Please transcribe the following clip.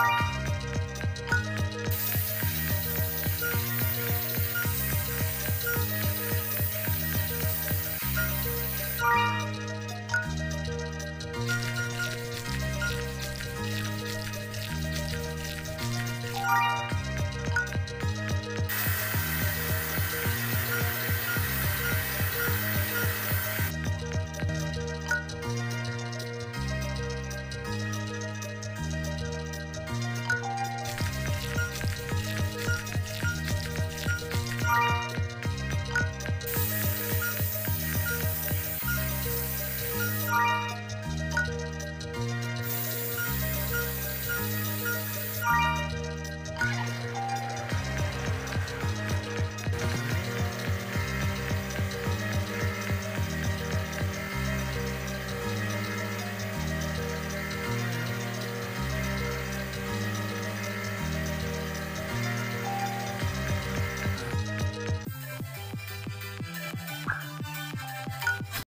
you